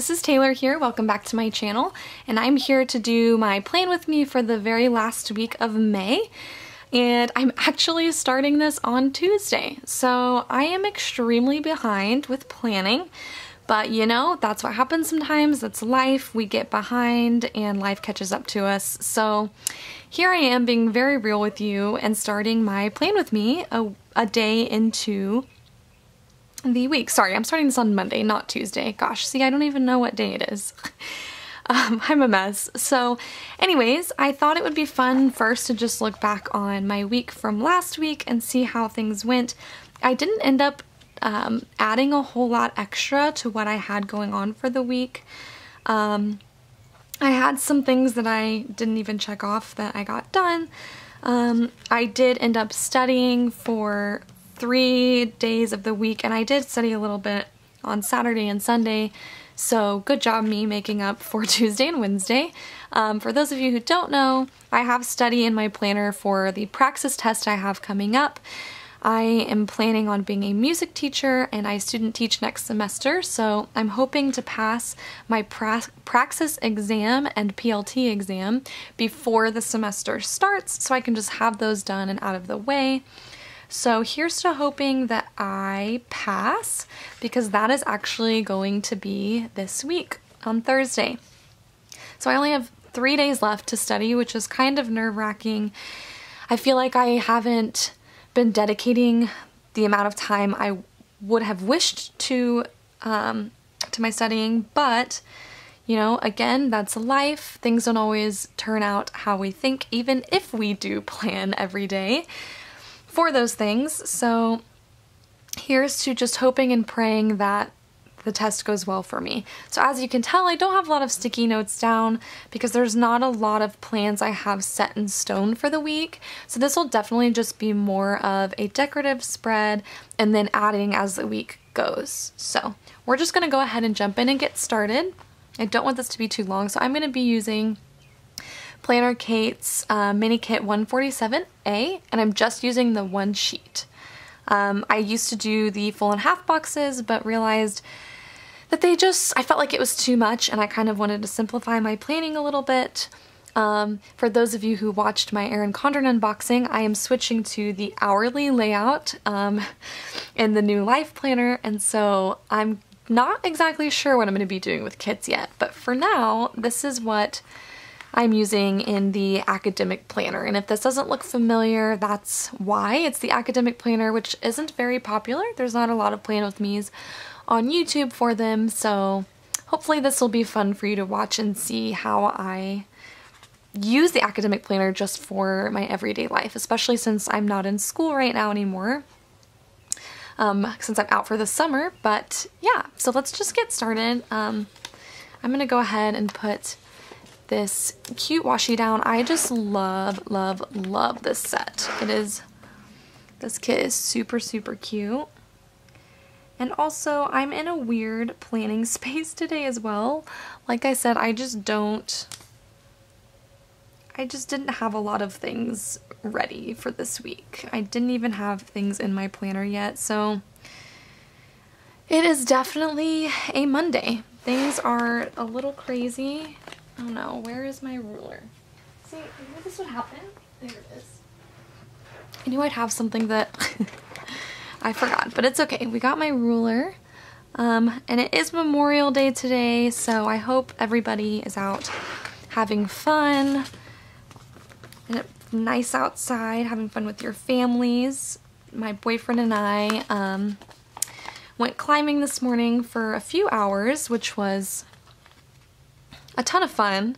this is Taylor here. Welcome back to my channel. And I'm here to do my plan with me for the very last week of May. And I'm actually starting this on Tuesday. So I am extremely behind with planning. But you know, that's what happens sometimes. That's life. We get behind and life catches up to us. So here I am being very real with you and starting my plan with me a, a day into the week. Sorry, I'm starting this on Monday, not Tuesday. Gosh, see, I don't even know what day it is. um, I'm a mess. So anyways, I thought it would be fun first to just look back on my week from last week and see how things went. I didn't end up um, adding a whole lot extra to what I had going on for the week. Um, I had some things that I didn't even check off that I got done. Um, I did end up studying for three days of the week and I did study a little bit on Saturday and Sunday so good job me making up for Tuesday and Wednesday. Um, for those of you who don't know, I have study in my planner for the praxis test I have coming up. I am planning on being a music teacher and I student teach next semester, so I'm hoping to pass my pra praxis exam and PLT exam before the semester starts so I can just have those done and out of the way. So here's to hoping that I pass because that is actually going to be this week on Thursday. So I only have three days left to study, which is kind of nerve wracking. I feel like I haven't been dedicating the amount of time I would have wished to um, to my studying, but you know, again, that's life. Things don't always turn out how we think, even if we do plan every day for those things. So here's to just hoping and praying that the test goes well for me. So as you can tell, I don't have a lot of sticky notes down because there's not a lot of plans I have set in stone for the week. So this will definitely just be more of a decorative spread and then adding as the week goes. So we're just gonna go ahead and jump in and get started. I don't want this to be too long, so I'm gonna be using Planner Kate's uh, Mini Kit 147A, and I'm just using the one sheet. Um, I used to do the full and half boxes, but realized that they just, I felt like it was too much, and I kind of wanted to simplify my planning a little bit. Um, for those of you who watched my Erin Condren unboxing, I am switching to the hourly layout um, in the new life planner, and so I'm not exactly sure what I'm going to be doing with kits yet, but for now, this is what I'm using in the academic planner. And if this doesn't look familiar, that's why. It's the academic planner, which isn't very popular. There's not a lot of plan with me's on YouTube for them, so hopefully this will be fun for you to watch and see how I use the academic planner just for my everyday life, especially since I'm not in school right now anymore. Um, since I'm out for the summer, but yeah, so let's just get started. Um, I'm gonna go ahead and put this cute washi down. I just love, love, love this set. It is, this kit is super, super cute. And also, I'm in a weird planning space today as well. Like I said, I just don't, I just didn't have a lot of things ready for this week. I didn't even have things in my planner yet, so it is definitely a Monday. Things are a little crazy Oh no, where is my ruler? See, I knew this would happen. There it is. I knew I'd have something that I forgot, but it's okay. We got my ruler. Um, and it is Memorial Day today, so I hope everybody is out having fun. And it's nice outside, having fun with your families. My boyfriend and I um, went climbing this morning for a few hours, which was a ton of fun.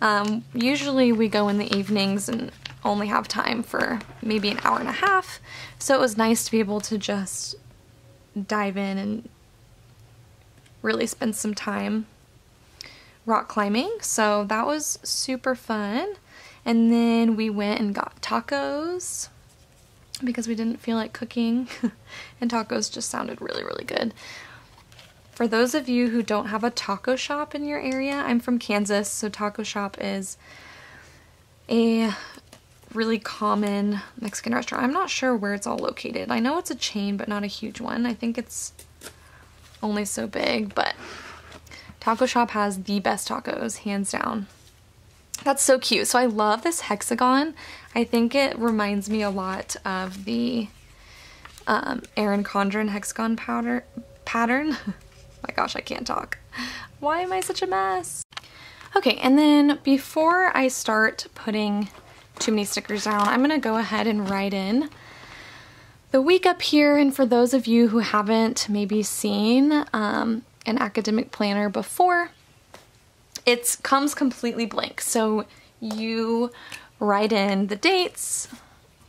Um, usually we go in the evenings and only have time for maybe an hour and a half, so it was nice to be able to just dive in and really spend some time rock climbing. So that was super fun. And then we went and got tacos because we didn't feel like cooking and tacos just sounded really, really good. For those of you who don't have a taco shop in your area, I'm from Kansas, so taco shop is a really common Mexican restaurant. I'm not sure where it's all located. I know it's a chain, but not a huge one. I think it's only so big, but Taco Shop has the best tacos, hands down. That's so cute. So I love this hexagon. I think it reminds me a lot of the um, Erin Condren hexagon powder pattern. my gosh, I can't talk. Why am I such a mess? Okay, and then before I start putting too many stickers down, I'm gonna go ahead and write in the week up here. And for those of you who haven't maybe seen um, an academic planner before, it comes completely blank. So you write in the dates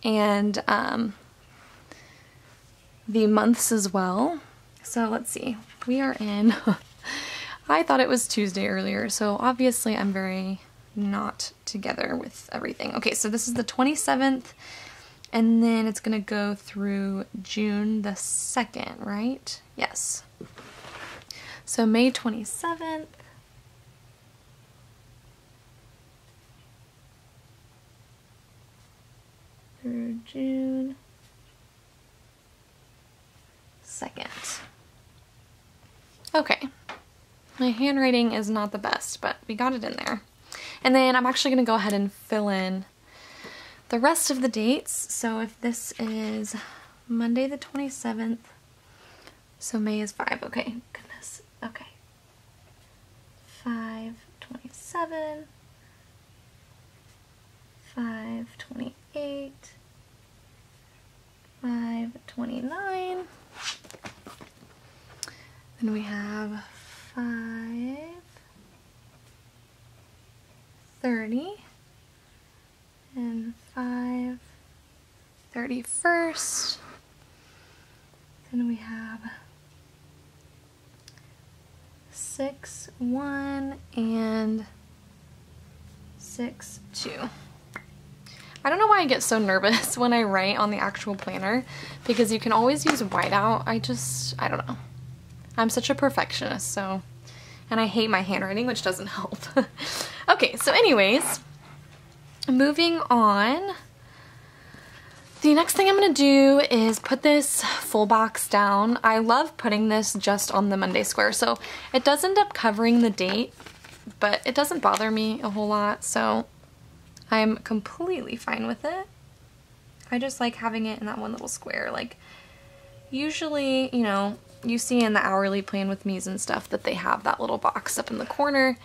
and um, the months as well. So let's see, we are in, I thought it was Tuesday earlier, so obviously I'm very not together with everything. Okay, so this is the 27th, and then it's gonna go through June the 2nd, right? Yes. So May 27th, through June 2nd. Okay. My handwriting is not the best, but we got it in there. And then I'm actually going to go ahead and fill in the rest of the dates. So if this is Monday the 27th, so May is 5. Okay, goodness. Okay. 5, 27, 5, 28, 5, 29. Then we have 5, 30, and 5, 31st. Then we have 6, 1, and 6, 2. I don't know why I get so nervous when I write on the actual planner because you can always use whiteout. I just, I don't know. I'm such a perfectionist, so, and I hate my handwriting, which doesn't help. okay, so anyways, moving on. The next thing I'm going to do is put this full box down. I love putting this just on the Monday square, so it does end up covering the date, but it doesn't bother me a whole lot, so I'm completely fine with it. I just like having it in that one little square. Like, usually, you know, you see in the hourly plan with me's and stuff that they have that little box up in the corner.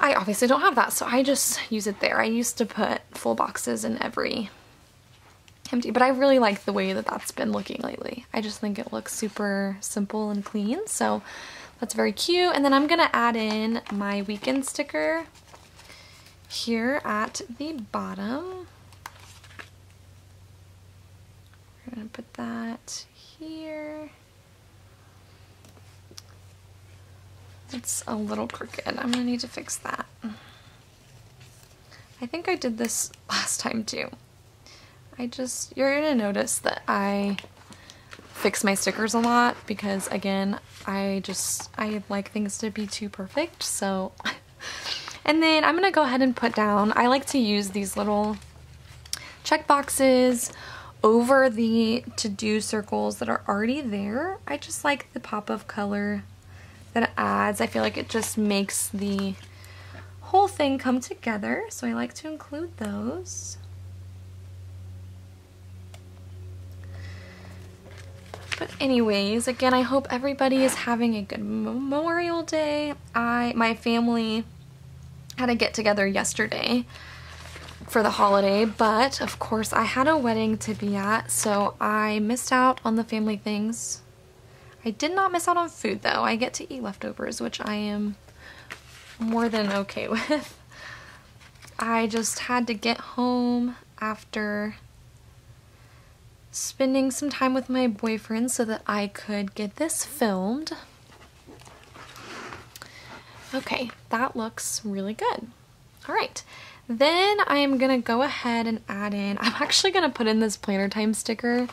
I obviously don't have that, so I just use it there. I used to put full boxes in every empty, but I really like the way that that's been looking lately. I just think it looks super simple and clean, so that's very cute. And then I'm gonna add in my weekend sticker here at the bottom. We're gonna put that here. It's a little crooked. I'm gonna need to fix that. I think I did this last time too. I just, you're gonna notice that I fix my stickers a lot because again, I just, I like things to be too perfect, so And then I'm gonna go ahead and put down, I like to use these little check boxes over the to-do circles that are already there. I just like the pop of color that adds. I feel like it just makes the whole thing come together. So I like to include those. But anyways, again, I hope everybody is having a good Memorial Day. I, my family had a get together yesterday for the holiday, but of course I had a wedding to be at, so I missed out on the family things. I did not miss out on food though. I get to eat leftovers, which I am more than okay with. I just had to get home after spending some time with my boyfriend so that I could get this filmed. Okay, that looks really good. All right, then I am gonna go ahead and add in, I'm actually gonna put in this planner time sticker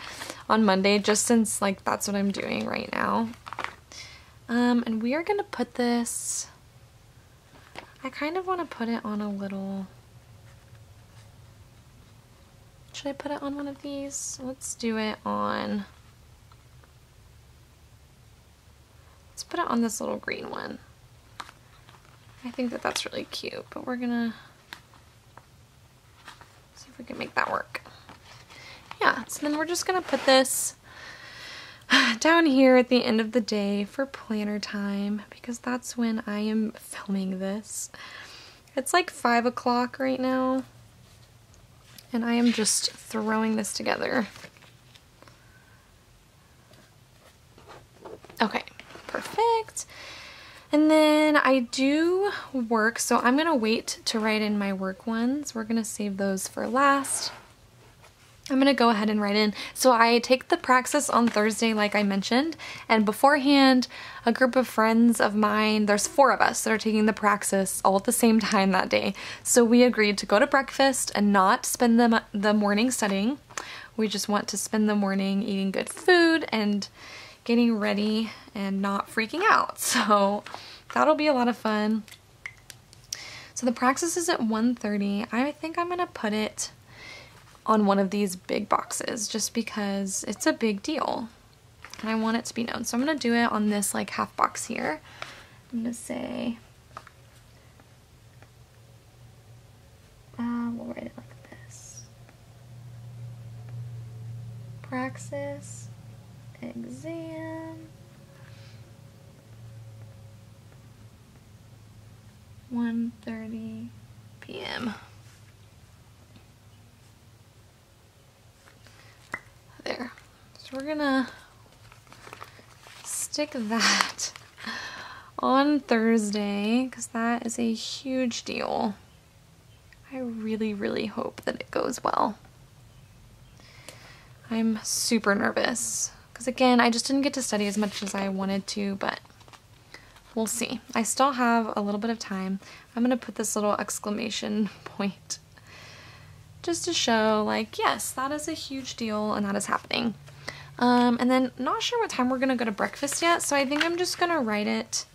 on Monday just since like that's what I'm doing right now. Um, and we are gonna put this, I kind of wanna put it on a little, should I put it on one of these? Let's do it on, let's put it on this little green one. I think that that's really cute, but we're gonna see if we can make that work. Yeah, so then we're just gonna put this down here at the end of the day for planner time because that's when I am filming this. It's like five o'clock right now and I am just throwing this together. Okay, perfect. And then I do work, so I'm gonna wait to write in my work ones. We're gonna save those for last. I'm gonna go ahead and write in. So I take the praxis on Thursday, like I mentioned, and beforehand, a group of friends of mine, there's four of us that are taking the praxis all at the same time that day. So we agreed to go to breakfast and not spend the, the morning studying. We just want to spend the morning eating good food and getting ready and not freaking out. So that'll be a lot of fun. So the praxis is at 1.30. I think I'm gonna put it on one of these big boxes just because it's a big deal and I want it to be known. So I'm gonna do it on this like half box here. I'm gonna say, uh, we'll write it like this. Praxis exam. 1.30 p.m. There. So we're gonna stick that on Thursday because that is a huge deal. I really, really hope that it goes well. I'm super nervous because again, I just didn't get to study as much as I wanted to, but we'll see. I still have a little bit of time. I'm gonna put this little exclamation point just to show like, yes, that is a huge deal and that is happening. Um, and then not sure what time we're gonna go to breakfast yet, so I think I'm just gonna write it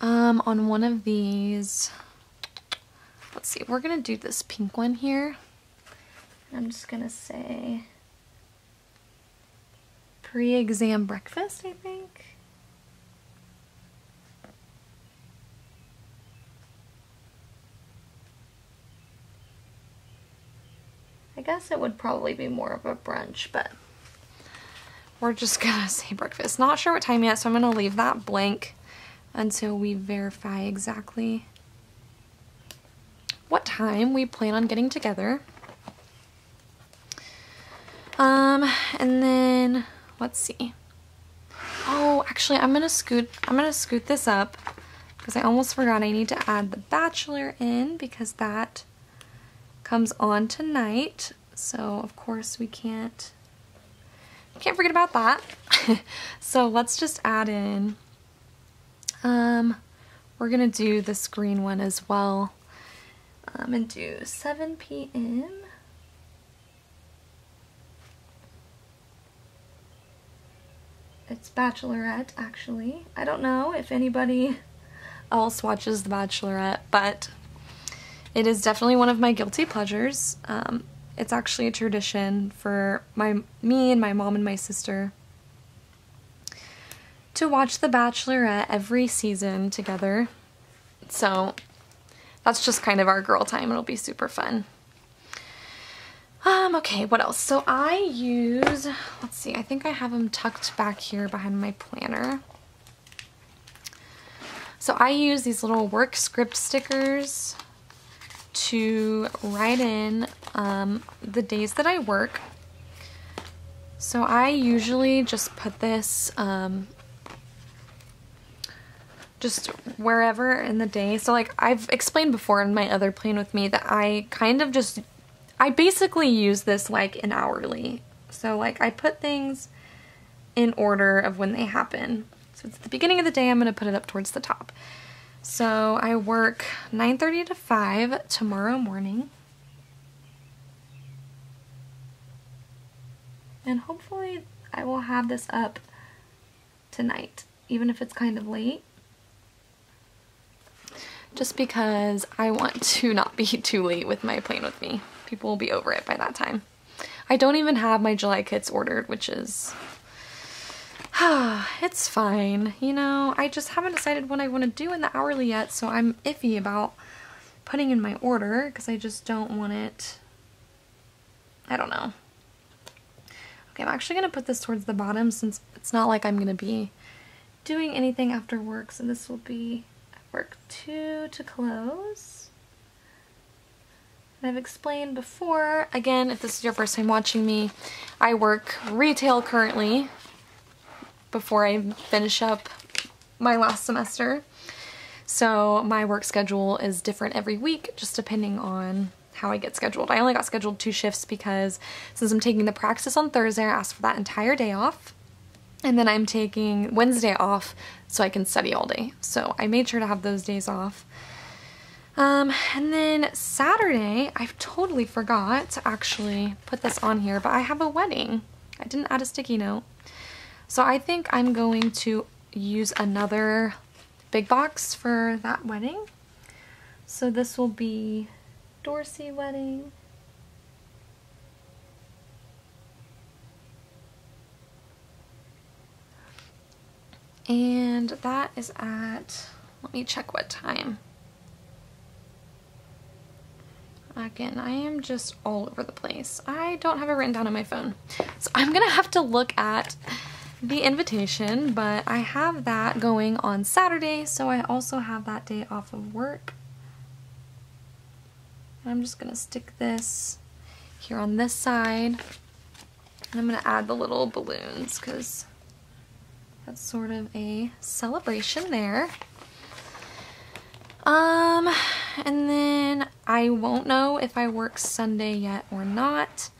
um, on one of these. Let's see, we're gonna do this pink one here. I'm just gonna say pre-exam breakfast, I think. I guess it would probably be more of a brunch, but we're just gonna say breakfast. Not sure what time yet, so I'm gonna leave that blank until we verify exactly what time we plan on getting together. Um, and then let's see. Oh, actually, I'm gonna scoot. I'm gonna scoot this up because I almost forgot. I need to add the Bachelor in because that comes on tonight. So of course we can't can't forget about that. so let's just add in. Um, we're gonna do this green one as well. Um, and do 7 p.m. It's Bachelorette, actually. I don't know if anybody else watches The Bachelorette, but it is definitely one of my guilty pleasures. Um, it's actually a tradition for my me and my mom and my sister to watch The Bachelorette every season together. So that's just kind of our girl time. It'll be super fun. Um, okay, what else? So I use, let's see, I think I have them tucked back here behind my planner. So I use these little work script stickers to write in um, the days that I work. So I usually just put this um, just wherever in the day. So like I've explained before in my other plan with me that I kind of just I basically use this like an hourly. So like I put things in order of when they happen. So it's the beginning of the day, I'm to put it up towards the top. So I work 9.30 to 5 tomorrow morning. And hopefully I will have this up tonight, even if it's kind of late. Just because I want to not be too late with my plan with me people will be over it by that time. I don't even have my July kits ordered, which is it's fine. You know, I just haven't decided what I want to do in the hourly yet, so I'm iffy about putting in my order because I just don't want it, I don't know. Okay, I'm actually going to put this towards the bottom since it's not like I'm going to be doing anything after work, so this will be work two to close. I've explained before, again, if this is your first time watching me, I work retail currently before I finish up my last semester. So my work schedule is different every week, just depending on how I get scheduled. I only got scheduled two shifts because since I'm taking the praxis on Thursday, I asked for that entire day off. And then I'm taking Wednesday off so I can study all day. So I made sure to have those days off. Um, and then Saturday, I've totally forgot to actually put this on here, but I have a wedding. I didn't add a sticky note. So I think I'm going to use another big box for that wedding. So this will be Dorsey wedding. And that is at, let me check what time. Again, I am just all over the place. I don't have it written down on my phone. So I'm gonna have to look at the invitation, but I have that going on Saturday, so I also have that day off of work. I'm just gonna stick this here on this side. And I'm gonna add the little balloons because that's sort of a celebration there. Um, and then I won't know if I work Sunday yet or not.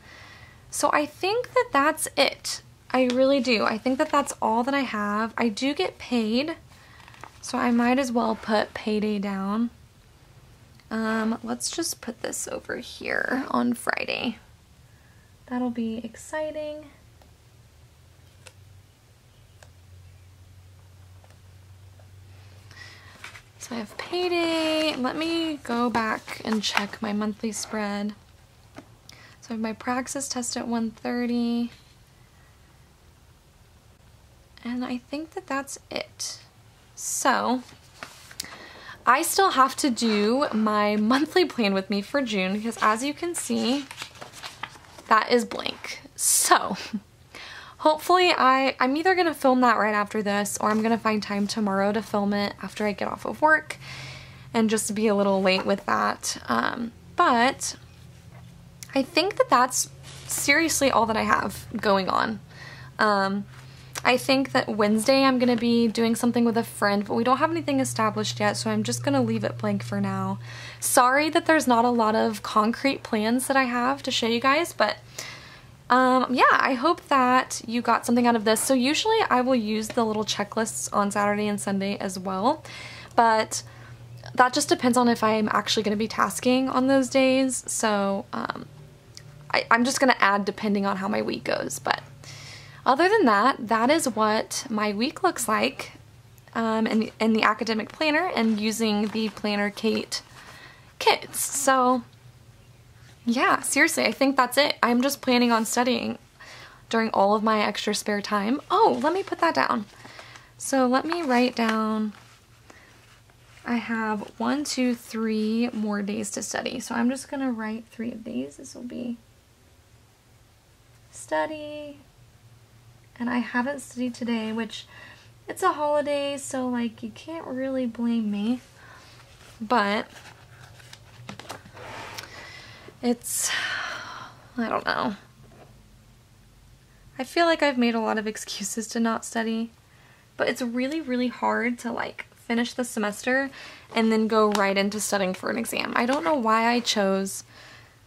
So I think that that's it. I really do. I think that that's all that I have. I do get paid, so I might as well put payday down. Um, let's just put this over here on Friday. That'll be exciting. So I have payday. Let me go back and check my monthly spread. So I have my praxis test at 1.30. And I think that that's it. So I still have to do my monthly plan with me for June because as you can see, that is blank. So hopefully I, I'm either going to film that right after this or I'm going to find time tomorrow to film it after I get off of work and just be a little late with that. Um, but I think that that's seriously all that I have going on. Um, I think that Wednesday I'm going to be doing something with a friend, but we don't have anything established yet, so I'm just going to leave it blank for now. Sorry that there's not a lot of concrete plans that I have to show you guys, but um, yeah, I hope that you got something out of this. So usually I will use the little checklists on Saturday and Sunday as well, but that just depends on if I'm actually going to be tasking on those days, so um, I, I'm just going to add depending on how my week goes, but other than that, that is what my week looks like um, in, in the academic planner and using the Planner Kate kits. So yeah, seriously, I think that's it. I'm just planning on studying during all of my extra spare time. Oh, let me put that down. So let me write down, I have one, two, three more days to study. So I'm just gonna write three of these. This will be study, and I haven't studied today, which it's a holiday, so like you can't really blame me. But it's, I don't know. I feel like I've made a lot of excuses to not study, but it's really, really hard to like finish the semester and then go right into studying for an exam. I don't know why I chose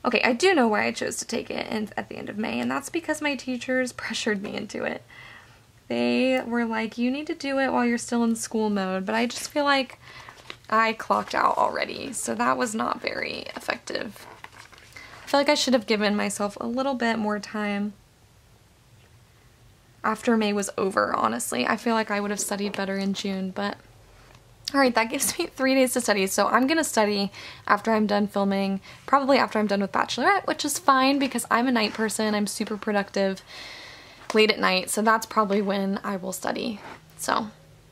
Okay, I do know why I chose to take it at the end of May, and that's because my teachers pressured me into it. They were like, you need to do it while you're still in school mode, but I just feel like I clocked out already, so that was not very effective. I feel like I should have given myself a little bit more time after May was over, honestly. I feel like I would have studied better in June, but all right, that gives me three days to study. So I'm gonna study after I'm done filming, probably after I'm done with Bachelorette, which is fine because I'm a night person, I'm super productive. late at night, so that's probably when I will study. So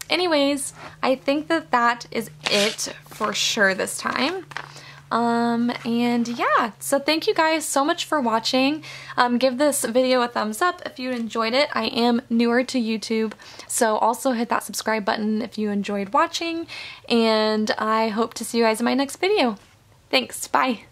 anyways, I think that that is it for sure this time. Um, and yeah, so thank you guys so much for watching. Um, give this video a thumbs up if you enjoyed it. I am newer to YouTube, so also hit that subscribe button if you enjoyed watching, and I hope to see you guys in my next video. Thanks, bye!